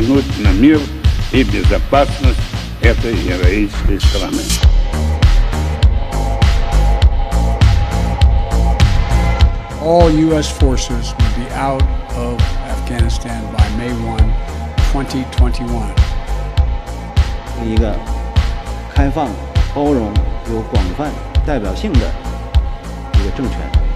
вернуть на мир и безопасность этой героической страны. All U.S. forces will be out of Afghanistan by May 1, 2021. 一个开放、包容、有广泛代表性的一个政权。